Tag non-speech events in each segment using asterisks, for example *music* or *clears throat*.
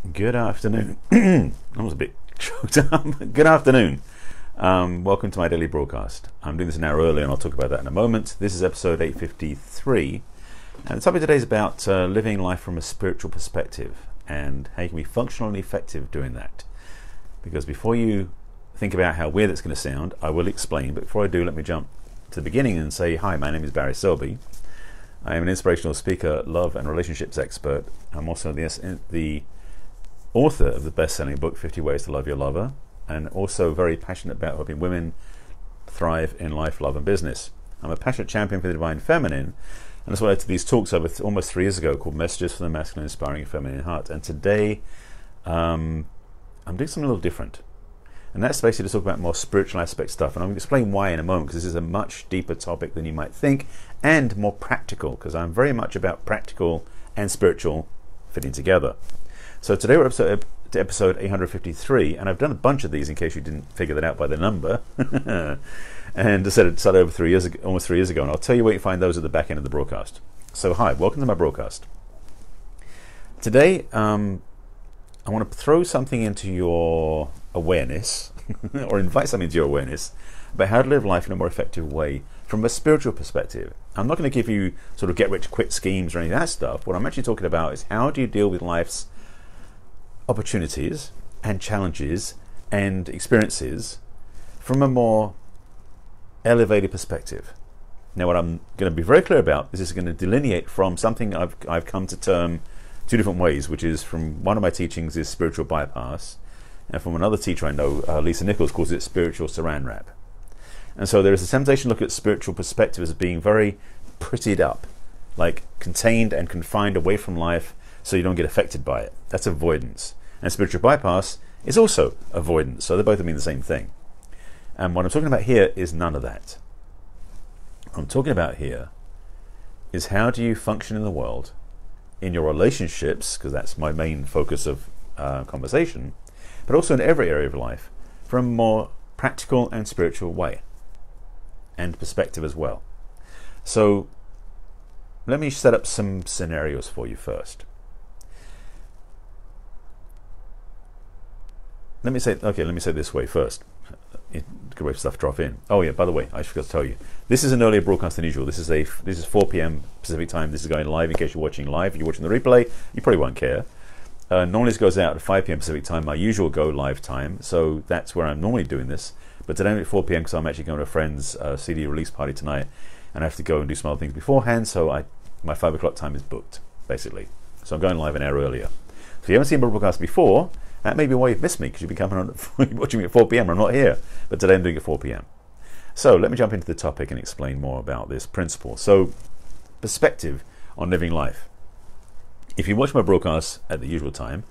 Good afternoon. *clears throat* I was a bit *laughs* choked up. Good afternoon. Um, welcome to my daily broadcast. I'm doing this an hour early and I'll talk about that in a moment. This is episode 853. And the topic today is about uh, living life from a spiritual perspective and how you can be functional and effective doing that. Because before you think about how weird it's going to sound, I will explain. But before I do, let me jump to the beginning and say, Hi, my name is Barry Selby. I am an inspirational speaker, love and relationships expert. I'm also the, the author of the best selling book, 50 Ways to Love Your Lover, and also very passionate about helping women thrive in life, love, and business. I'm a passionate champion for the divine feminine, and that's what led to these talks over th- almost three years ago called Messages for the Masculine Inspiring Feminine Heart. And today, um, I'm doing something a little different. And that's basically to talk about more spiritual aspect stuff. And I'm going to explain why in a moment, because this is a much deeper topic than you might think, and more practical, because I'm very much about practical and spiritual fitting together. So today we're episode, to episode 853, and I've done a bunch of these in case you didn't figure that out by the number. *laughs* and I said it started over three years ago, almost three years ago, and I'll tell you where you find those at the back end of the broadcast. So hi, welcome to my broadcast. Today, um, I want to throw something into your awareness, *laughs* or invite something into your awareness about how to live life in a more effective way from a spiritual perspective. I'm not going to give you sort of get rich quick schemes or any of that stuff. What I'm actually talking about is how do you deal with life's opportunities and challenges and experiences from a more elevated perspective. Now, what I'm going to be very clear about is this is going to delineate from something I've, I've come to term two different ways, which is from one of my teachings is spiritual bypass, and from another teacher I know, uh, Lisa Nichols, calls it spiritual saran wrap. And so there is a temptation to look at spiritual perspective as being very prettied up, like contained and confined away from life so you don't get affected by it. That's avoidance. And spiritual bypass is also avoidance. So they both mean the same thing. And what I'm talking about here is none of that. What I'm talking about here is how do you function in the world, in your relationships, because that's my main focus of uh, conversation, but also in every area of life, from a more practical and spiritual way and perspective as well. So let me set up some scenarios for you first. Let me say okay let me say this way first. Good way for stuff to drop in. Oh yeah by the way i forgot to tell you. This is an earlier broadcast than usual. This is a this is 4 p.m pacific time. This is going live in case you're watching live. If you're watching the replay. You probably won't care. Uh, normally this goes out at 5 p.m pacific time. My usual go live time. So that's where i'm normally doing this. But today I'm at 4 p.m because i'm actually going to a friend's uh, cd release party tonight and i have to go and do some other things beforehand. So i my 5 o'clock time is booked basically. So i'm going live an hour earlier. So if you haven't seen my broadcast before that may be why you've missed me because you've been coming on *laughs* watching me at 4 p.m. I'm not here, but today I'm doing it at 4 p.m. So let me jump into the topic and explain more about this principle. So, perspective on living life. If you watch my broadcasts at the usual time,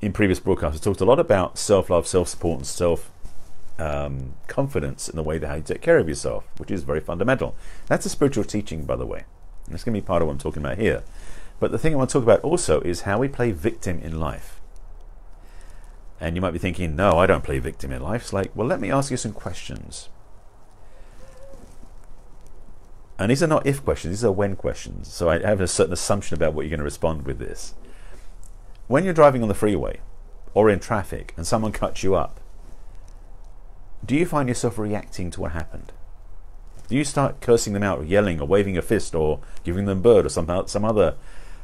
in previous broadcasts, I talked a lot about self-love, self-support, and self um, confidence in the way that how you take care of yourself, which is very fundamental. That's a spiritual teaching, by the way. And it's going to be part of what I'm talking about here. But the thing I want to talk about also is how we play victim in life. And you might be thinking, no, I don't play victim in life. It's like, well, let me ask you some questions. And these are not if questions, these are when questions. So I have a certain assumption about what you're going to respond with this. When you're driving on the freeway or in traffic and someone cuts you up, do you find yourself reacting to what happened? Do you start cursing them out, or yelling, or waving a fist, or giving them bird, or some, some other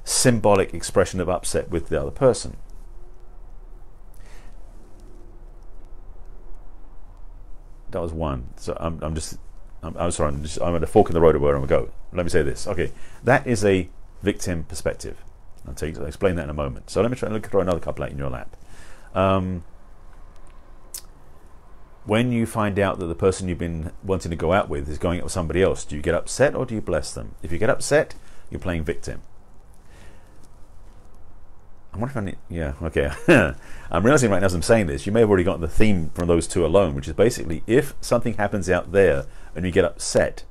symbolic expression of upset with the other person? That was one. So I'm, I'm just, I'm, I'm sorry, I'm, just, I'm at a fork in the road of where I'm going to go. Let me say this. Okay, that is a victim perspective. I'll, you, I'll explain that in a moment. So let me try and throw another couple out in your lap. Um, when you find out that the person you've been wanting to go out with is going out with somebody else, do you get upset or do you bless them? If you get upset, you're playing victim. I wonder if I need, yeah, okay. *laughs* I'm realizing right now as I'm saying this, you may have already gotten the theme from those two alone, which is basically if something happens out there and you get upset,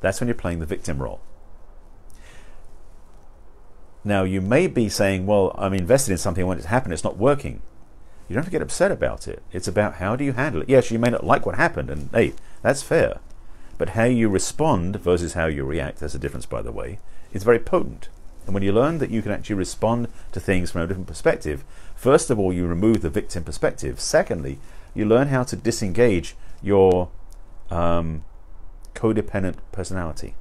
that's when you're playing the victim role. Now, you may be saying, well, I'm invested in something, I want it to happen, it's not working. You don't have to get upset about it. It's about how do you handle it. Yes, you may not like what happened, and hey, that's fair. But how you respond versus how you react, there's a difference, by the way, is very potent. And when you learn that you can actually respond to things from a different perspective, first of all, you remove the victim perspective. Secondly, you learn how to disengage your um, codependent personality,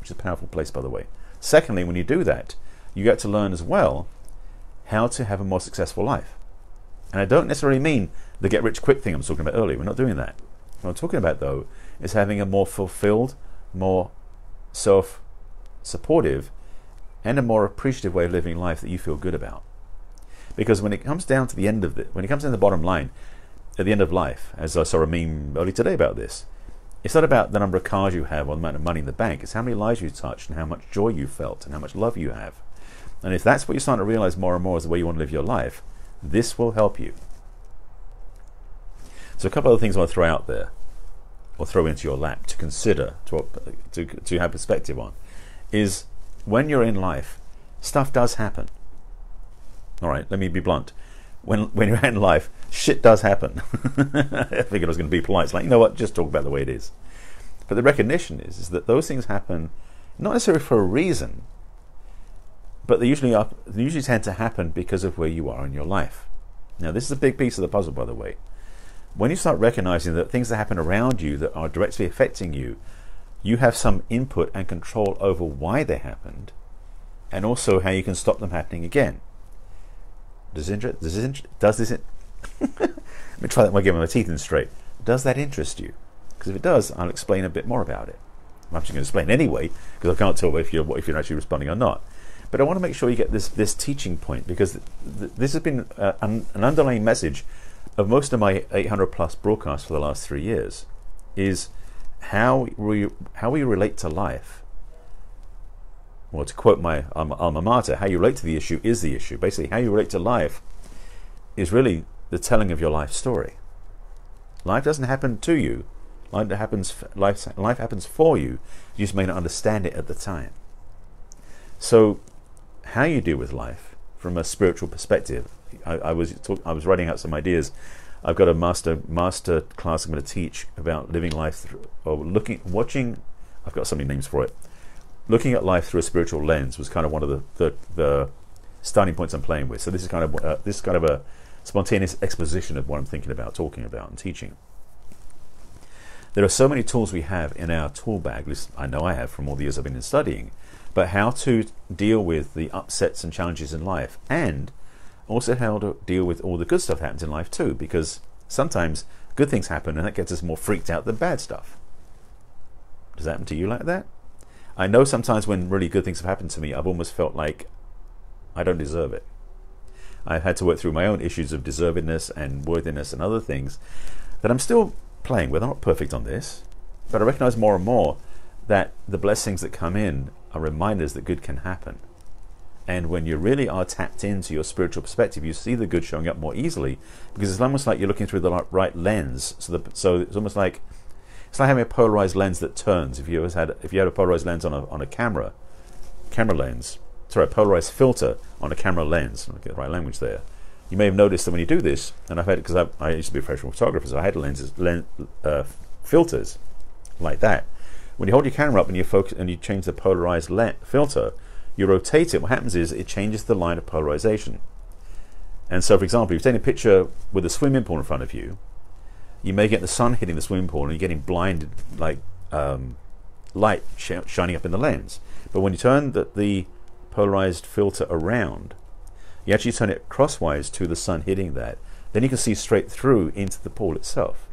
which is a powerful place, by the way. Secondly, when you do that, you get to learn as well how to have a more successful life. And I don't necessarily mean the get rich quick thing I was talking about earlier. We're not doing that. What I'm talking about, though, is having a more fulfilled, more self supportive, and a more appreciative way of living life that you feel good about. Because when it comes down to the end of it, when it comes down to the bottom line, at the end of life, as I saw a meme earlier today about this, it's not about the number of cars you have or the amount of money in the bank. It's how many lives you touched and how much joy you felt and how much love you have. And if that's what you're starting to realize more and more is the way you want to live your life, this will help you. So a couple of things I want to throw out there, or throw into your lap to consider, to, to, to have perspective on, is when you're in life, stuff does happen. All right, let me be blunt. When, when you're in life, shit does happen. *laughs* I figured I was going to be polite. It's like, you know what, just talk about the way it is. But the recognition is, is that those things happen not necessarily for a reason, but they usually, are, they usually tend to happen because of where you are in your life. Now, this is a big piece of the puzzle, by the way. When you start recognizing that things that happen around you that are directly affecting you, you have some input and control over why they happened, and also how you can stop them happening again. Does, inter- does this, inter- does this in- *laughs* let me try that when I get my teeth in straight. Does that interest you? Because if it does, I'll explain a bit more about it. I'm actually going to explain anyway, because I can't tell if you're if you're actually responding or not. But I want to make sure you get this this teaching point because th- th- this has been uh, an, an underlying message of most of my 800 plus broadcasts for the last three years is how we how we relate to life. Well, to quote my alma mater, how you relate to the issue is the issue. Basically, how you relate to life is really the telling of your life story. Life doesn't happen to you. Life happens. Life, life happens for you. You just may not understand it at the time. So, how you deal with life from a spiritual perspective. I, I was talk, I was writing out some ideas. I've got a master master class I'm going to teach about living life through, or looking, watching. I've got so many names for it. Looking at life through a spiritual lens was kind of one of the the, the starting points I'm playing with. So this is kind of uh, this is kind of a spontaneous exposition of what I'm thinking about, talking about, and teaching. There are so many tools we have in our tool bag, least I know I have from all the years I've been in studying, but how to deal with the upsets and challenges in life, and also how to deal with all the good stuff that happens in life too, because sometimes good things happen and that gets us more freaked out than bad stuff. Does that happen to you like that? I know sometimes when really good things have happened to me, I've almost felt like I don't deserve it. I've had to work through my own issues of deservedness and worthiness and other things that I'm still playing with. I'm not perfect on this, but I recognize more and more that the blessings that come in are reminders that good can happen. And when you really are tapped into your spiritual perspective, you see the good showing up more easily because it's almost like you're looking through the right lens. So, the, so it's almost like it's like having a polarized lens that turns. If you ever had if you had a polarized lens on a on a camera, camera lens, sorry, a polarized filter on a camera lens. Get the right language there. You may have noticed that when you do this, and I've had it because I, I, used to be a professional photographer, so I had lenses, lens, uh, filters like that. When you hold your camera up and you focus and you change the polarized le- filter, you rotate it. What happens is it changes the line of polarization. And so, for example, if you're taking a picture with a swimming pool in front of you, you may get the sun hitting the swimming pool and you're getting blinded, like um, light sh- shining up in the lens. But when you turn the, the polarized filter around, you actually turn it crosswise to the sun hitting that, then you can see straight through into the pool itself.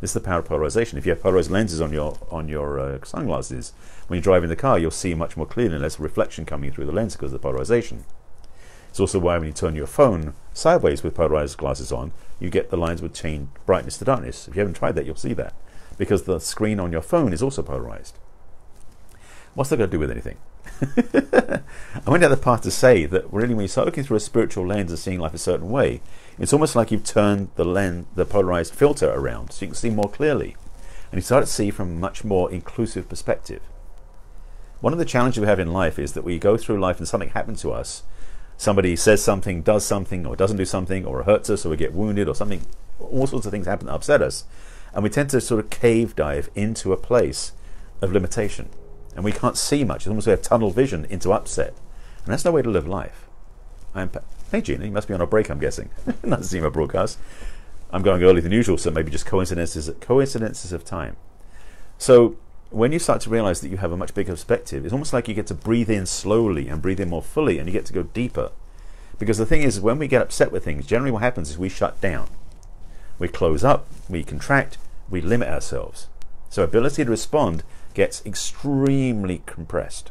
This is the power of polarization. If you have polarized lenses on your on your uh, sunglasses, when you're driving the car, you'll see much more clearly and less reflection coming through the lens because of the polarization. It's also why when you turn your phone sideways with polarized glasses on, you get the lines would change brightness to darkness. If you haven't tried that, you'll see that because the screen on your phone is also polarized. What's that got to do with anything? *laughs* I went down the path to say that really, when you start looking through a spiritual lens and seeing life a certain way, it's almost like you've turned the lens, the polarized filter around, so you can see more clearly, and you start to see from a much more inclusive perspective. One of the challenges we have in life is that we go through life and something happens to us. Somebody says something, does something, or doesn't do something, or hurts us, or we get wounded, or something. All sorts of things happen that upset us, and we tend to sort of cave dive into a place of limitation and we can't see much. It's almost like we have tunnel vision into upset. And that's no way to live life. I'm hey, Gina, you must be on a break, I'm guessing. *laughs* Not my broadcast. I'm going earlier than usual, so maybe just coincidences, coincidences of time. So when you start to realize that you have a much bigger perspective, it's almost like you get to breathe in slowly and breathe in more fully, and you get to go deeper. Because the thing is, when we get upset with things, generally what happens is we shut down. We close up, we contract, we limit ourselves. So ability to respond gets extremely compressed.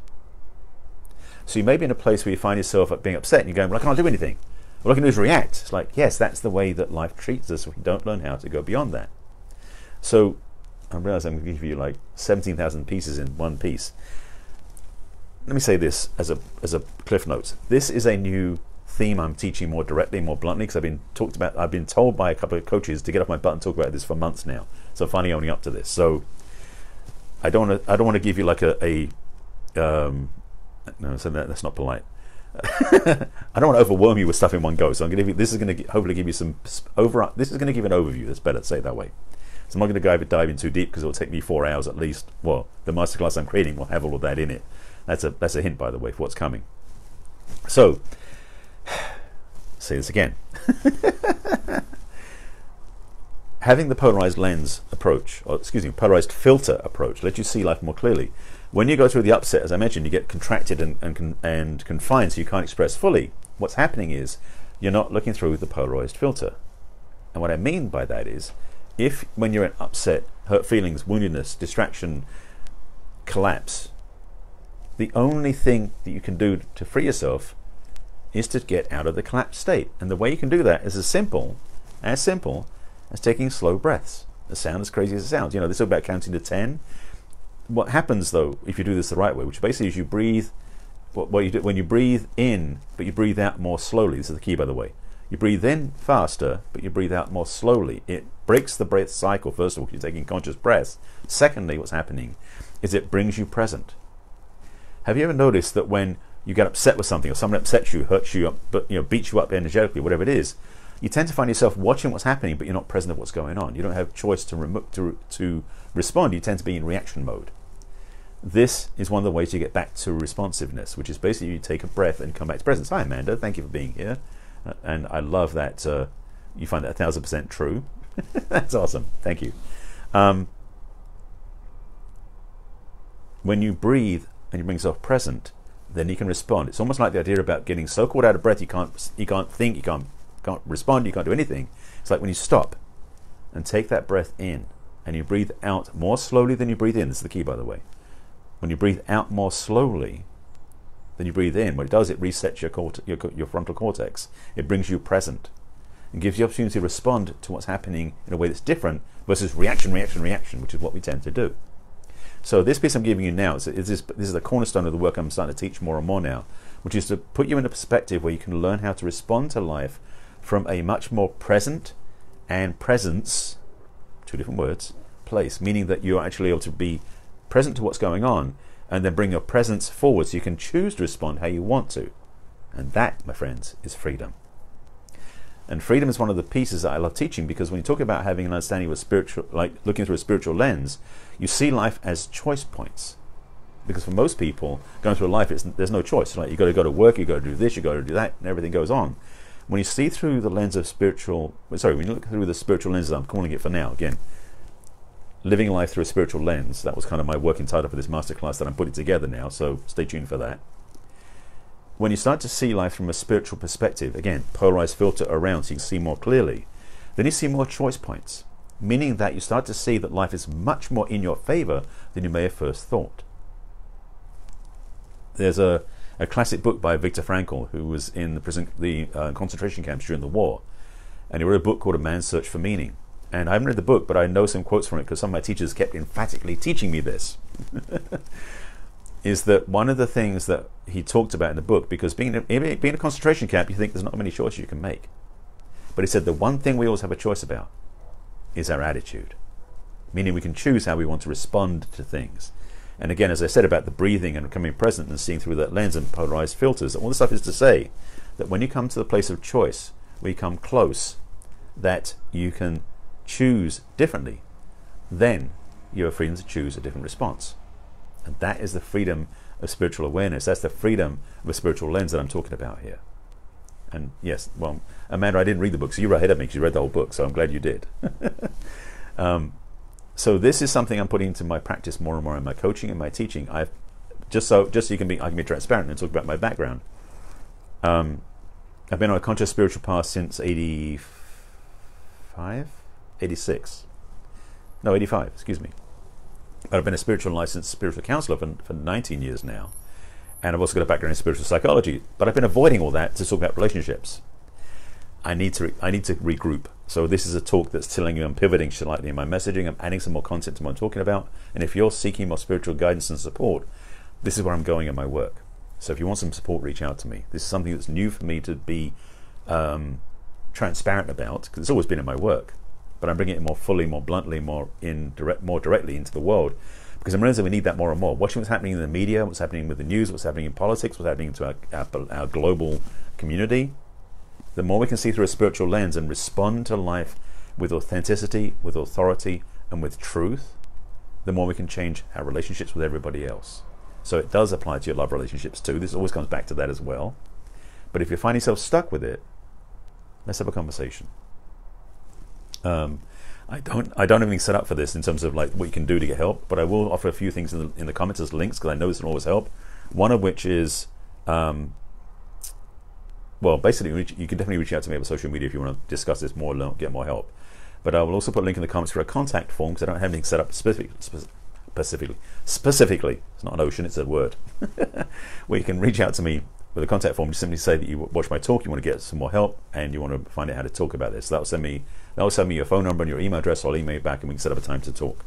So you may be in a place where you find yourself being upset and you're going, well, I can't do anything. All I can do is react. It's like, yes, that's the way that life treats us. We don't learn how to go beyond that. So I realize I'm going to give you like 17,000 pieces in one piece. Let me say this as a, as a cliff note. This is a new theme I'm teaching more directly, more bluntly, because I've been talked about. I've been told by a couple of coaches to get off my butt and talk about this for months now. So finally, owning up to this. So I don't want to. I don't want to give you like a. a um, no, so that, that's not polite. *laughs* I don't want to overwhelm you with stuff in one go. So I'm going to give you. This is going to hopefully give you some over. This is going to give an overview. That's better to say it that way. So I'm not going to go dive in too deep because it will take me four hours at least. Well, the masterclass I'm creating will have all of that in it. That's a that's a hint, by the way, for what's coming. So, *sighs* say this again. *laughs* Having the polarized lens approach, or excuse me, polarized filter approach, lets you see life more clearly. When you go through the upset, as I mentioned, you get contracted and, and, and confined, so you can't express fully. What's happening is you're not looking through the polarized filter. And what I mean by that is, if when you're in upset, hurt feelings, woundedness, distraction, collapse, the only thing that you can do to free yourself is to get out of the collapsed state. And the way you can do that is as simple, as simple as taking slow breaths. It sounds as crazy as it sounds. You know, this is about counting to 10. What happens though, if you do this the right way, which basically is you breathe, what, what you do, when you breathe in, but you breathe out more slowly, this is the key by the way. You breathe in faster, but you breathe out more slowly. It breaks the breath cycle, first of all, you're taking conscious breaths. Secondly, what's happening is it brings you present. Have you ever noticed that when you get upset with something or someone upsets you, hurts you, but you know, beats you up energetically, whatever it is, you tend to find yourself watching what's happening, but you're not present of what's going on. You don't have choice to, remo- to, to respond. You tend to be in reaction mode. This is one of the ways you get back to responsiveness, which is basically you take a breath and come back to presence. Hi, Amanda. Thank you for being here. Uh, and I love that uh, you find that a thousand percent true. *laughs* That's awesome. Thank you. Um, when you breathe and you bring yourself present, then you can respond. It's almost like the idea about getting so caught out of breath you can't you can't think, you can't can't respond, you can't do anything. It's like when you stop and take that breath in and you breathe out more slowly than you breathe in. This is the key, by the way. When you breathe out more slowly than you breathe in, what it does, it resets your, cort- your, your frontal cortex. It brings you present and gives you the opportunity to respond to what's happening in a way that's different versus reaction, reaction, reaction, which is what we tend to do. So this piece I'm giving you now is this, this is the cornerstone of the work I'm starting to teach more and more now, which is to put you in a perspective where you can learn how to respond to life from a much more present and presence, two different words, place, meaning that you're actually able to be present to what's going on and then bring your presence forward so you can choose to respond how you want to. And that, my friends, is freedom. And freedom is one of the pieces that I love teaching because when you talk about having an understanding of spiritual, like looking through a spiritual lens, you see life as choice points. Because for most people, going through life, there's no choice. Like you got to go to work, you got to do this, you got to do that, and everything goes on. When you see through the lens of spiritual, sorry, when you look through the spiritual lens, I'm calling it for now. Again, living life through a spiritual lens. That was kind of my working title for this masterclass that I'm putting together now. So stay tuned for that when you start to see life from a spiritual perspective, again, polarized filter around so you can see more clearly, then you see more choice points, meaning that you start to see that life is much more in your favor than you may have first thought. There's a, a classic book by Viktor Frankl, who was in the, prison, the uh, concentration camps during the war, and he wrote a book called A Man's Search for Meaning. And I haven't read the book, but I know some quotes from it because some of my teachers kept emphatically teaching me this. *laughs* is that one of the things that he talked about in the book, because being a, being a concentration camp, you think there's not many choices you can make. But he said the one thing we always have a choice about is our attitude, meaning we can choose how we want to respond to things. And again, as I said about the breathing and becoming present and seeing through that lens and polarized filters, all this stuff is to say that when you come to the place of choice, we come close, that you can choose differently, then you have freedom to choose a different response. And that is the freedom of spiritual awareness. That's the freedom of a spiritual lens that I'm talking about here. And yes, well, Amanda, I didn't read the book, so you were ahead of me because you read the whole book, so I'm glad you did. *laughs* um, so this is something I'm putting into my practice more and more in my coaching and my teaching. I've just so just so you can be I can be transparent and talk about my background. Um, I've been on a conscious spiritual path since 85, 86. No, 85, excuse me. But I've been a spiritual licensed spiritual counselor for, for 19 years now. And I've also got a background in spiritual psychology. But I've been avoiding all that to talk about relationships. I need to I need to regroup. So this is a talk that's telling you I'm pivoting slightly in my messaging. I'm adding some more content to what I'm talking about. And if you're seeking more spiritual guidance and support, this is where I'm going in my work. So if you want some support, reach out to me. This is something that's new for me to be um, transparent about because it's always been in my work, but I'm bringing it more fully, more bluntly, more in direct, more directly into the world because I'm realizing we need that more and more. Watching what's happening in the media, what's happening with the news, what's happening in politics, what's happening to our, our, our global community. The more we can see through a spiritual lens and respond to life with authenticity, with authority, and with truth, the more we can change our relationships with everybody else. So it does apply to your love relationships too. This always comes back to that as well. But if you find yourself stuck with it, let's have a conversation. Um, I don't I don't have anything set up for this in terms of like what you can do to get help, but I will offer a few things in the, in the comments as links because I know this will always help. One of which is, um, well, basically you can definitely reach out to me over social media if you want to discuss this more, get more help. But I will also put a link in the comments for a contact form because I don't have anything set up specific, specifically. Specifically, it's not an ocean, it's a word. *laughs* where you can reach out to me with a contact form. Just simply say that you watch my talk, you want to get some more help, and you want to find out how to talk about this. That'll send me that'll send me your phone number and your email address. I'll email you back, and we can set up a time to talk.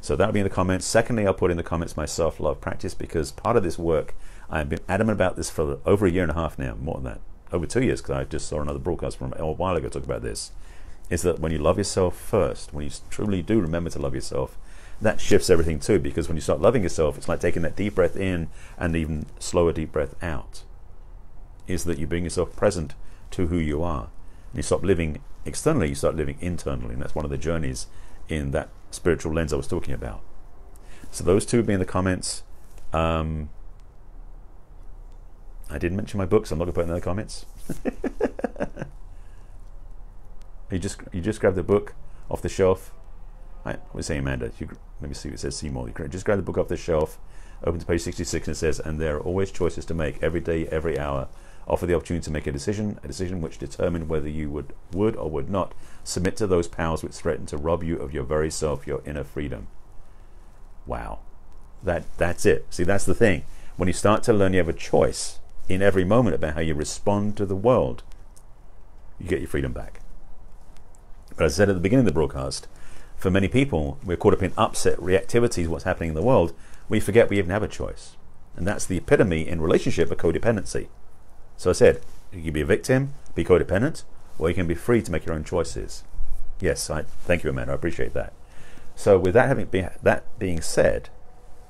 So that'll be in the comments. Secondly, I'll put in the comments my self-love practice because part of this work, I've been adamant about this for over a year and a half now, more than that, over two years, because I just saw another broadcast from a while ago talk about this. Is that when you love yourself first, when you truly do remember to love yourself, that shifts everything too because when you start loving yourself, it's like taking that deep breath in and even slower deep breath out. Is that you bring yourself present to who you are. And you stop living externally, you start living internally. And that's one of the journeys in that spiritual lens I was talking about. So those two would be in the comments. Um, I didn't mention my books. I'm not going to put it in the comments. *laughs* you just you just grab the book off the shelf I was saying, Amanda, you, let me see it says Seymour. You just grab the book off the shelf, open to page 66, and it says, And there are always choices to make every day, every hour. Offer the opportunity to make a decision, a decision which determine whether you would, would or would not submit to those powers which threaten to rob you of your very self, your inner freedom. Wow. That, that's it. See, that's the thing. When you start to learn you have a choice in every moment about how you respond to the world, you get your freedom back. But as I said at the beginning of the broadcast, for many people, we're caught up in upset reactivities, what's happening in the world. We forget we even have a choice. And that's the epitome in relationship of codependency. So I said, you can be a victim, be codependent, or you can be free to make your own choices. Yes, I thank you, Amanda. I appreciate that. So with that having been, that being said,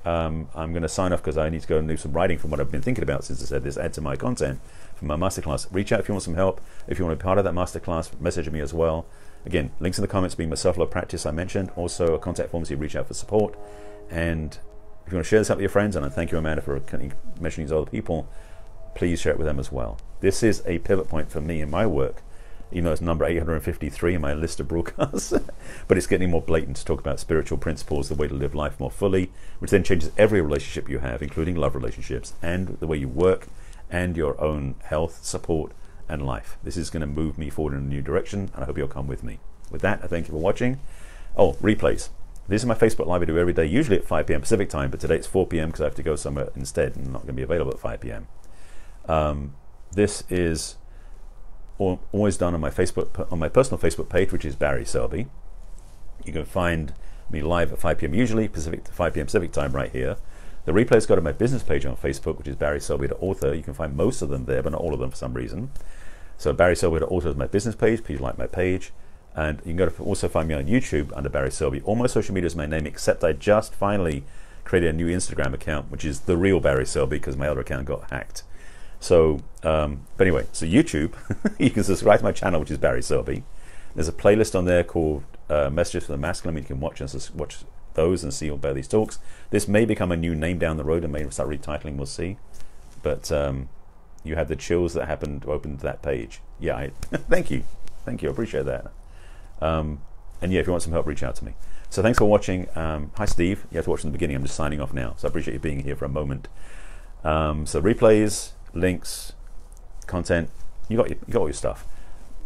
um, I'm going to sign off because I need to go and do some writing from what I've been thinking about since I said this. Add to my content for my masterclass. Reach out if you want some help. If you want to be part of that masterclass, message me as well. Again, links in the comments being my self-love practice I mentioned. Also, a contact form so you reach out for support. And if you want to share this out with your friends, and I thank you, Amanda, for mentioning these other people, please share it with them as well. This is a pivot point for me in my work, even though it's number 853 in my list of broadcasts. *laughs* but it's getting more blatant to talk about spiritual principles, the way to live life more fully, which then changes every relationship you have, including love relationships, and the way you work, and your own health, support, and life. This is going to move me forward in a new direction, and I hope you'll come with me. With that, I thank you for watching. Oh, replays. This is my Facebook Live I do every day, usually at 5 p.m. Pacific time, but today it's 4 p.m. because I have to go somewhere instead and not going to be available at 5 p.m. Um, this is always done on my Facebook on my personal Facebook page, which is Barry Selby. You can find me live at 5 p.m. usually Pacific 5 p.m. Pacific time right here. The replay's go to my business page on Facebook, which is Barry Selby, the author. You can find most of them there, but not all of them for some reason. So Barry Selby, the author, is my business page. Please like my page. And you can go to also find me on YouTube under Barry Selby. All my social media is my name, except I just finally created a new Instagram account, which is the real Barry Selby because my other account got hacked. So, um, but anyway, so YouTube, *laughs* you can subscribe to my channel, which is Barry Selby. There's a playlist on there called uh, Messages for the Masculine. You can watch and watch those and see about these talks. This may become a new name down the road and may start retitling. We'll see. But um, you had the chills that happened to open that page. Yeah, I, *laughs* thank you, thank you. I appreciate that. Um, and yeah, if you want some help, reach out to me. So thanks for watching. Um, hi, Steve. You have to watch from the beginning. I'm just signing off now. So I appreciate you being here for a moment. Um, so replays, links, content. You got your, you got all your stuff.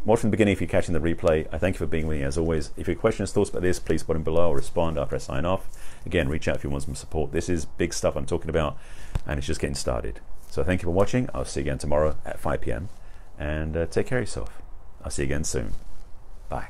Watch from the beginning if you're catching the replay. I thank you for being with me as always. If you have questions, thoughts about this, please put them below. I'll respond after I sign off. Again, reach out if you want some support. This is big stuff I'm talking about, and it's just getting started. So thank you for watching. I'll see you again tomorrow at 5 p.m. And uh, take care of yourself. I'll see you again soon. Bye.